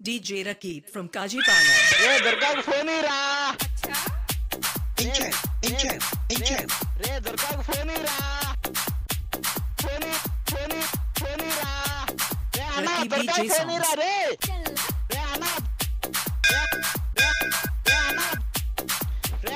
DJ Rakib from Kajipana. ये दुर्गा को phone ही रहा। इंचर इंचर इंचर रे दुर्गा को फ़ोन ही रहा। फ़ोन ही फ़ोन ही फ़ोन ही रहा। रे आना दुर्गा फ़ोन ही रहा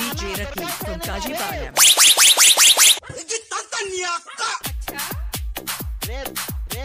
DJ Rakib from Kajipana. ये तंतनिया का। रे रे